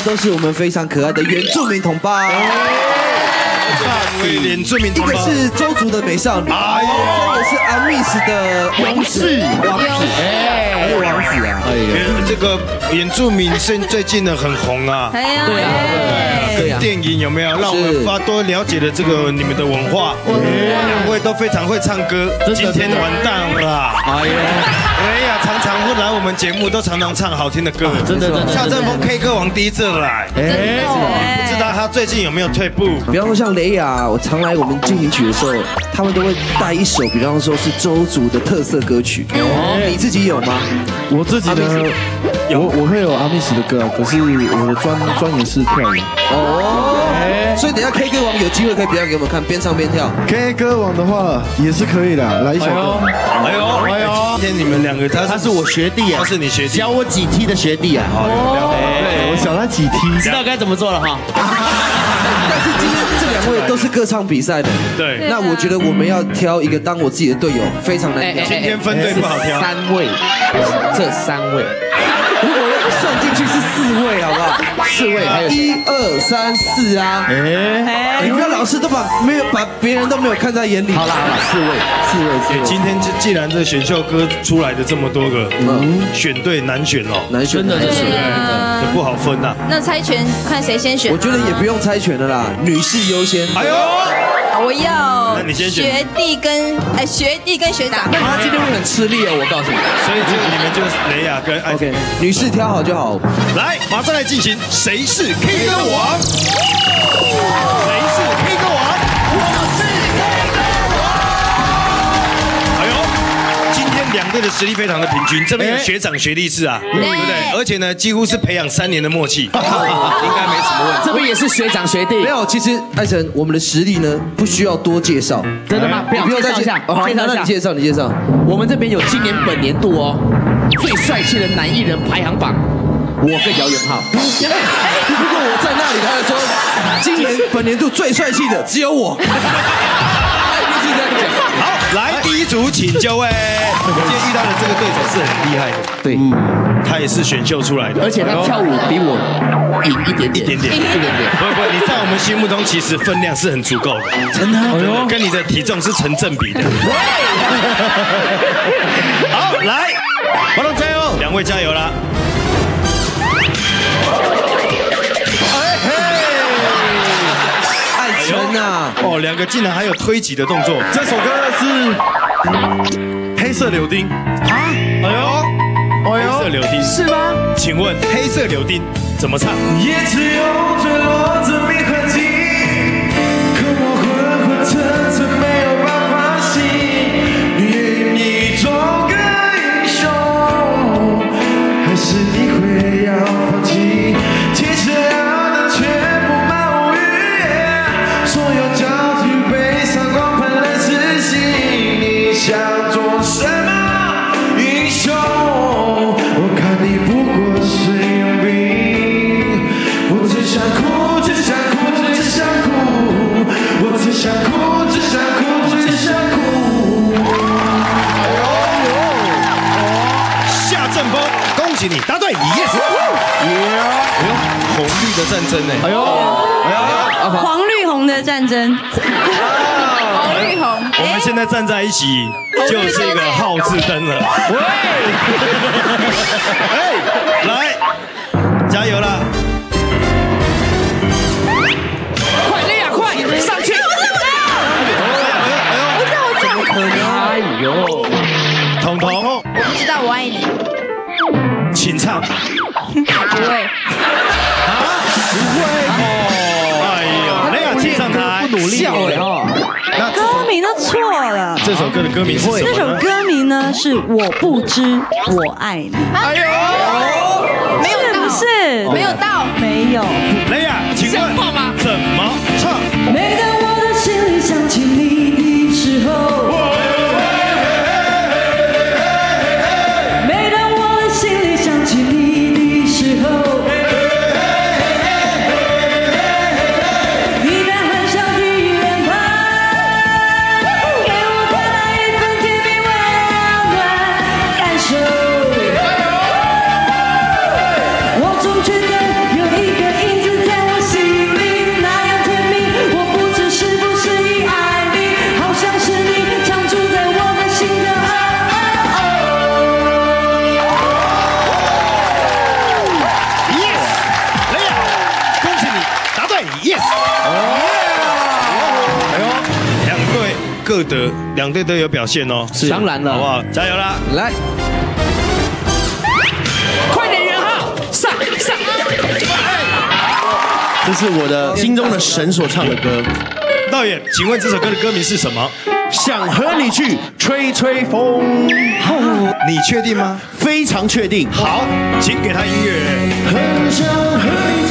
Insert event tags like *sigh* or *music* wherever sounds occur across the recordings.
呢，都是我们非常可爱的原住民同胞。为原住民一个是周族的美少女，哎呦这个是阿密斯的王子，王子，哎，还有王子啊，哎呀，这个原住民现最近呢很红啊。哎呀，对啊对啊。电影有没有让我们发多了解了这个你们的文化？两位都非常会唱歌，今天完蛋了。哎呀，哎呀，常常会来我们节目，都常常唱好听的歌。真的真的夏正峰 K 歌王第一次来，哎不知道他最近有没有退步？比方说像雷雅，我常来我们进行曲的时候，他们都会带一首，比方说是周族的特色歌曲。哦，你自己有吗？我自己的，我我会有阿密斯的歌啊，可是我的专专业是跳舞。哦，所以等一下 K 歌王有机会可以表演给我们看，边唱边跳。K 歌王的话也是可以的，来一首歌。哎呦哎呦，今天你们两个他他是我学弟啊他，是你学弟教。我几踢的学弟啊，哦对，我小他几踢。知道该怎么做了哈。*laughs* 但是今天这两位都是歌唱比赛的，对，那我觉得我们要挑一个当我自己的队友，非常难挑。今天分队不好挑。三位，这三位，四位，好不好？四位还有一二三四啊！哎，你不要老是都把没有把别人都没有看在眼里。好啦好啦，四位，四位四位，哎今天这既然这选秀歌出来的这么多个，嗯选对难选哦，难选的对啊也不好分呐。那猜拳看谁先选？我觉得也不用猜拳的啦，女士优先。哎呦，我要那你先选学弟跟哎学弟跟学长。他今天会很吃力哦，我告诉你。所以就你们就是雷亚跟艾 OK，女士挑好就好。来，马上来进行谁是 K 歌王？两队的实力非常的平均，这边有学长学弟制啊，对不对？而且呢，几乎是培养三年的默契，*laughs* 应该没什么问题。这边也是学长学弟没，有，其实艾辰，我们的实力呢不需要多介绍，真的吗？不你要不用再介介绍一下，哦好，介绍一下。那你介绍，你介绍。我们这边有今年本年度哦最帅气的男艺人排行榜，我跟姚元浩。如果我在那里，他会说，今年本年度最帅气的只有我。来第一组，请就位。今天遇到的这个对手是很厉害的，对，他也是选秀出来的，而且他跳舞比我赢一点点，一点点，一点点。不不，你在我们心目中其实分量是很足够的，真的，跟你的体重是成正比的。好，来，观众加油，两位加油啦！艾辰啊，哦，两个竟然还有推挤的动作，这首歌是黑色柳丁。啊。哎呦，黑色柳丁。是吗？请问黑色柳丁怎么唱？也只有坠落这，yes！哎呦，红绿的战争呢？哎呦，哎呦，黄绿红的战争，黄绿红，我们现在站在一起就是一个号字灯了。喂哎，来，加油啦！快累啊，快上去！哎呦，彤请唱。不会啊不会。哎呦，没有，请上台。不努力笑了哦。那歌名都错了。这首歌的歌名是什这首？歌名呢是我不知我爱你，哎呦，各得，两队都有表现哦，是当然了好不好？加油啦！来，快点元浩，上上！这是我的心中的神所唱的歌，导演，请问这首歌的歌名是什么？想和你去吹吹风，你确定吗？非常确定。好，请给他音乐。很想和你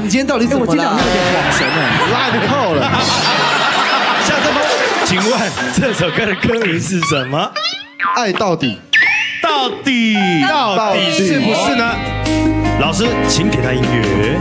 你不要。艾辰，你今天到底怎么了？晃神了，烂透了。请问这首歌的歌名是什么？爱到底，到底到底是不是呢？老师，请给他音乐。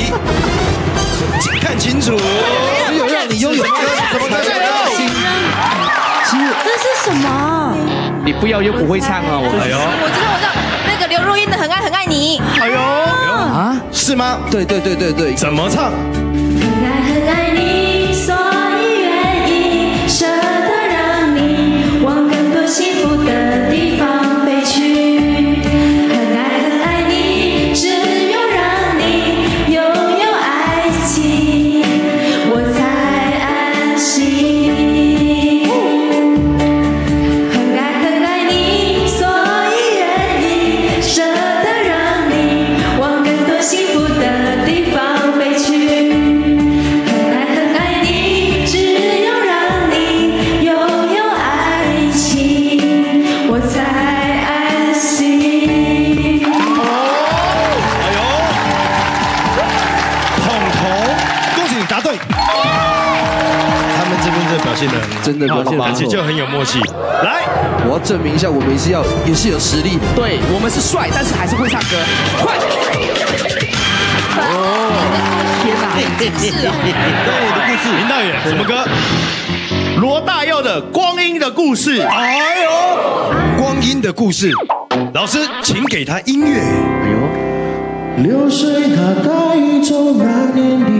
题，请看清楚。只有让你拥有歌，怎么可能有心？其实这是什么？你不要又不会唱啊！我哎呦，我知道，我知道，那个刘若英的《很爱很爱你》。哎呦，啊，是吗？对对对对对，怎么唱？真的表现而且就很有默契。来，我要证明一下，我们也是要也是有实力的。对我们是帅，但是还是会唱歌。快！哦天哪！林大远什么歌？罗大佑的《光阴的故事》。哎呦，光阴的故事。老师，请给他音乐。哎呦流水它带走那年的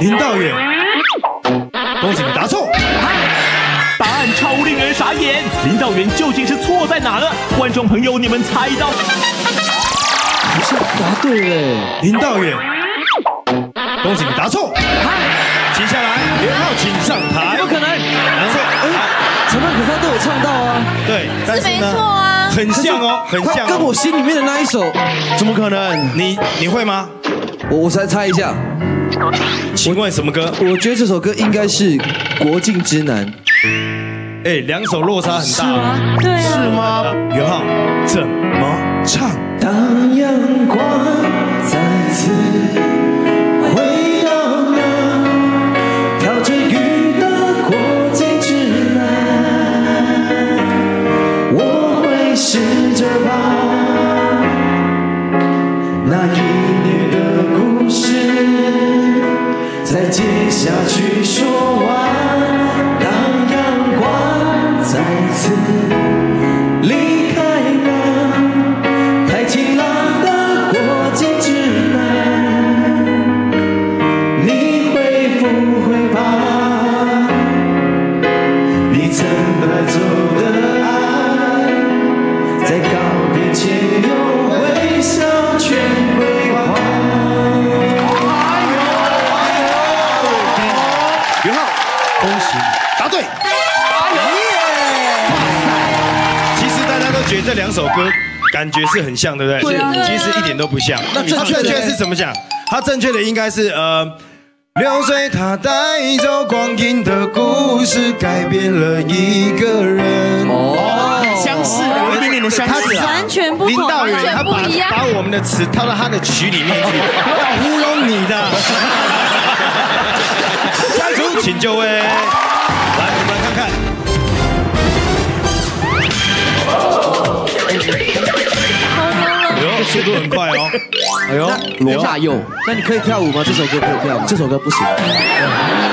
林道远，恭喜你答错。答案超令人傻眼，林道远究竟是错在哪了？观众朋友，你们猜到？好像答对了。林道远，恭喜你答错。接下来，刘浩请上台。有可能！答错。陈曼可他都有唱到啊，对，但是没呢错啊很像哦，很像跟我心里面的那一首，怎么可能？你你会吗？我我再猜一下，请问什么歌？我觉得这首歌应该是《国境之南》。哎，两首落差很大是吗。对啊，是吗？元浩怎么唱？当阳光感觉是很像，对不对？对啊其实一点都不像。那正确的它正确是怎么讲？他正确的应该是呃。流水它带走光阴的故事，改变了一个人。哦，相似，有一点点的相似啊。完全不同，林道远完全他把不一样。把我们的词套到他的曲里面去，*laughs* 要糊弄你的。*laughs* 开除，请就位。速度很快哦！哎呦，罗大佑，那你可以跳舞吗？这首歌可以跳吗？这首歌不行，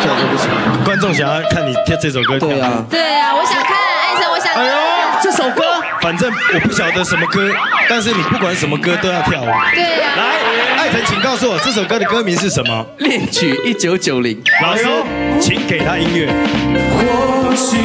这首歌不行。观众想要看你跳这首歌，对啊，对啊，我想看艾辰，我想哎呦。，这首歌反正我不晓得什么歌，但是你不管什么歌都要跳舞。对呀，来，艾辰，请告诉我这首歌的歌名是什么？恋曲一九九零，老师，请给他音乐。或许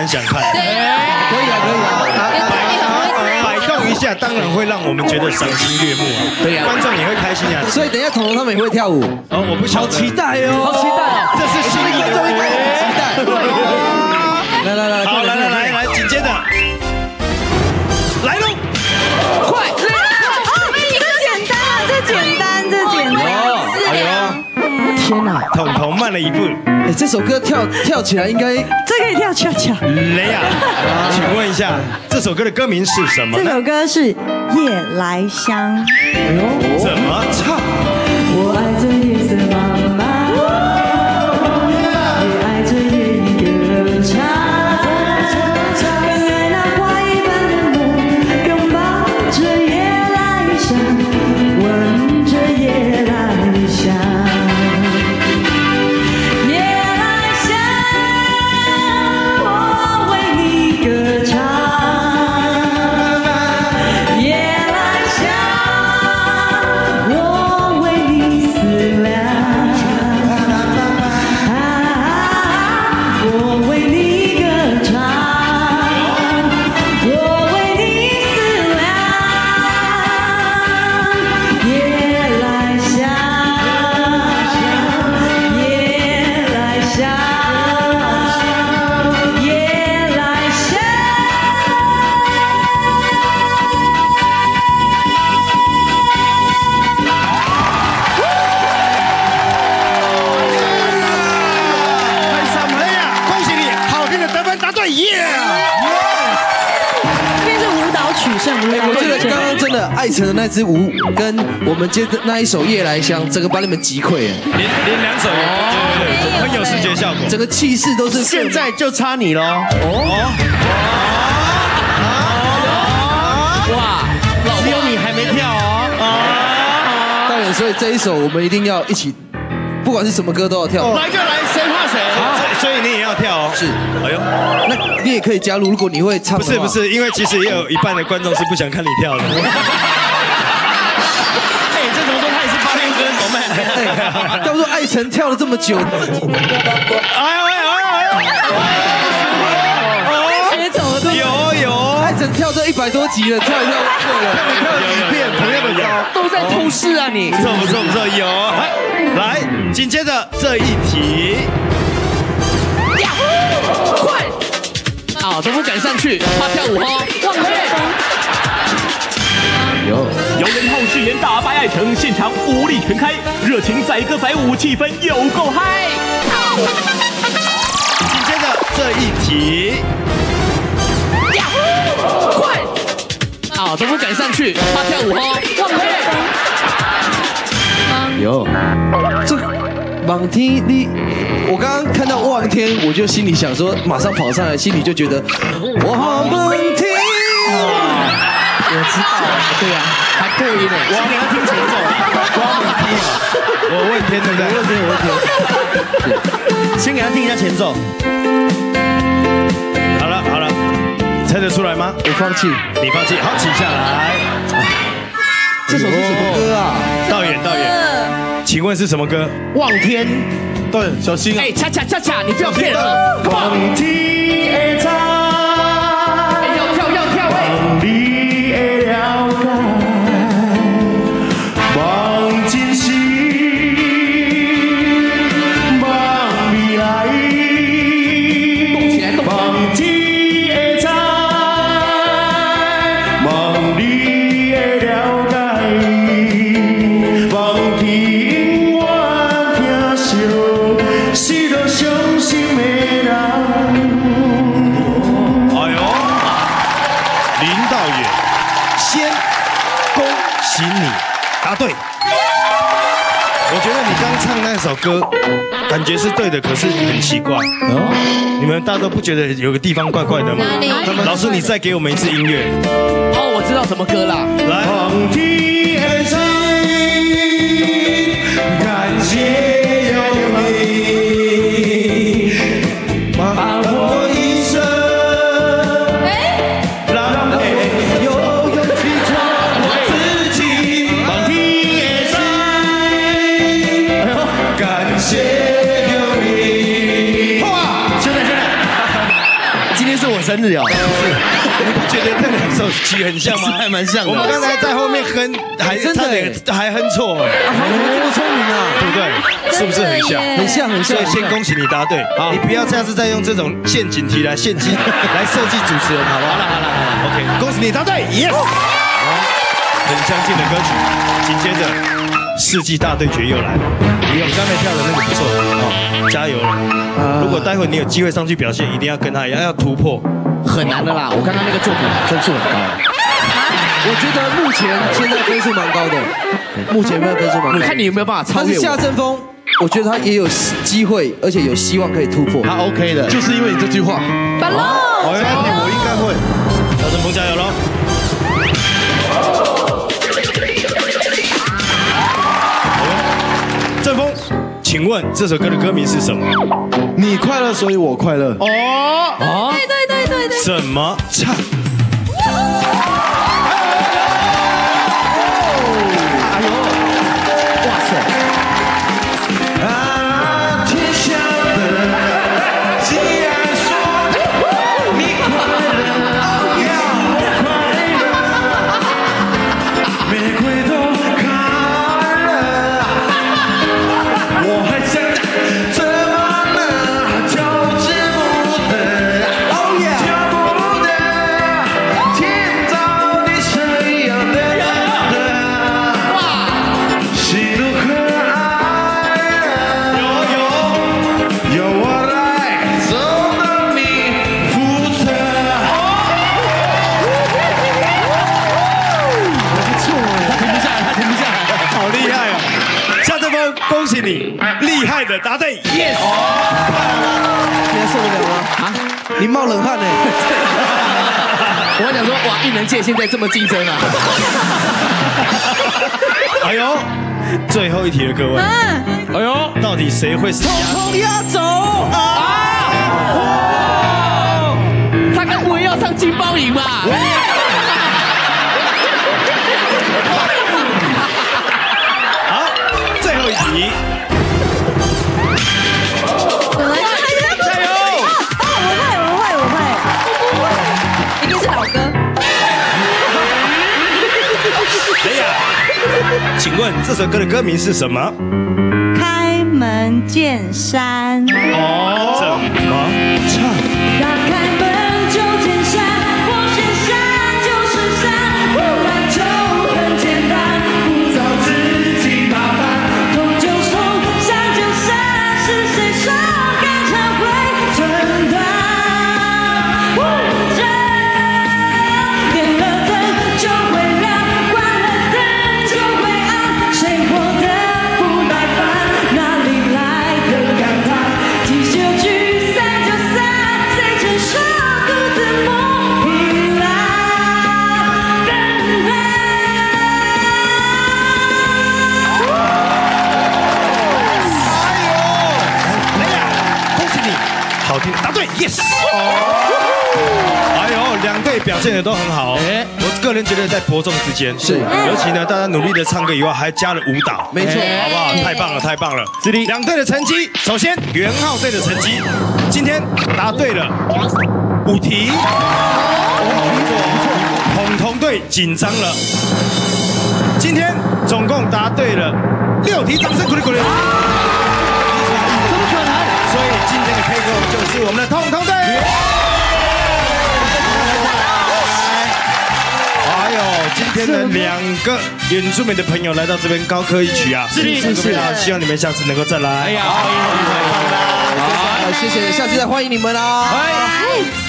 蛮想看。可以啊，可以啊。摆动一下，当然会让我们觉得赏心悦目啊。对呀观众也会开心啊。所以等一下彤彤他们也会跳舞，哦，我不晓好期待哦，好期待哦这是新观的众应该很期待。来来来，好，来来来来，紧接着来喽。快，来啊！这简单啊，这简单，这简单。是啊，天哪！慢了一步，哎，这首歌跳跳起来应该这可以跳恰恰。雷亚，*laughs* 请问一下，这首歌的歌名是什么？这首歌是《夜来香》。怎么唱？舞蹈曲胜，舞蹈我觉得刚刚真的艾辰的那支舞跟我们接的那一首《夜来香》，整个把你们击溃哎，连连两首。也对对对，很有视觉效果。整个气势都是现在就差你喽。哇，只有你还没跳哦。导演，所以这一首我们一定要一起，不管是什么歌都要跳。来就来，谁怕谁？所以你也要跳哦。是，哎呦，那你也可以加入，如果你会唱。不是不是，因为其实也有一半的观众是不想看你跳的。*laughs* 哎，这怎么说？他也是八面歌手妹。哎，要不说艾辰跳了这么久，自己哎呦哎呦哎呦！学走的有有，艾辰跳这一百多集了，跳一跳就会了。跳几遍都在偷视啊你不！错不错不错，有。来，紧接着这一题，快！啊，都不敢上去，怕跳舞哦。望天由人浩饰演大败爱城，现场武力全开，热情载歌载舞，气氛有够嗨。紧接着这一题，啊，都不敢上去，怕跳舞哦。望天有，这望天你，我刚刚看到望天，我就心里想说，马上跑上来，心里就觉得望天。我知道，对啊，还破音呢。我你要听前奏，光明听啊，我问天对不对？我问天，我问天。先给他听一下前奏。好了好了，猜得出来吗？我放弃，你放弃，好，请下来。这首是什么歌啊？导演导演，请问是什么歌？望天，导演小心啊！哎，恰恰恰恰，你不要骗人了。Come on，望天的歌，感觉是对的，可是很奇怪。你们大家都不觉得有个地方怪怪的吗？老师，你再给我们一次音乐，哦，我知道什么歌啦。来。生日哦，*laughs* 你不觉得那两首曲很像吗？还蛮像的我们刚才在后面哼，还真的差点还哼错哎，怎么这么聪明啊？对不对？是不是很像？很像很像所以。先恭喜你答对，好你不要下次再用这种陷阱题来陷阱 *laughs* 来设计主持人，好不好？好了好了好了，OK，恭喜你答对，yes。很相近的歌曲，紧接着世纪大对决又来了，你刚才跳的那个不错哦，加油了。如果待会你有机会上去表现，一定要跟他一样，要突破。很难的啦，我看他那个作品分数很高。我觉得目前现在分数蛮高的，目前分数蛮高的。你看你有没有办法超他是越？夏振峰，我觉得他也有机会，而且有希望可以突破。他 OK 的，就是因为你这句话。板喽，我我应该会。小陈峰加油喽！请问这首歌的歌名是什么？你快乐，所以我快乐。哦，对对对对对，怎么唱？现在这么竞争啊！*laughs* 哎呦，最后一题了，各位，嗯，哎呦，到底谁会是压轴？压轴啊！他该不会要上金包银吧？*laughs* 好，最后一题，这首歌的歌名是什么？开门见山。哦，伯仲之间是尤其呢，大家努力的唱歌以外，还加了舞蹈，没错好不好？太棒了，太棒了！子力两队的成绩，首先元浩队的成绩，今天答对了五题，统统队紧张了。今天总共答对了六题，掌声鼓励鼓励。怎么可能？所以今天的 K 歌就是我们的统统队。今天的两个演住美的朋友来到这边高歌一曲啊，谢谢啊，希望你们下次能够再来，欢迎欢迎，好，谢谢，下次再欢迎你们啦，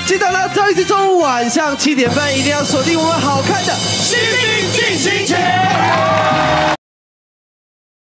记得呢，周一至周五晚上七点半一定要锁定我们好看的《星星进行曲》。